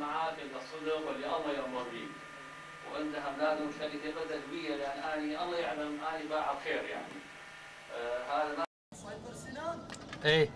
معاك إلا الصدق واللي الله يأمر به وأنت هم لازم شركة تدوية لأن آني الله يعلم آني باع الخير يعني. Hey.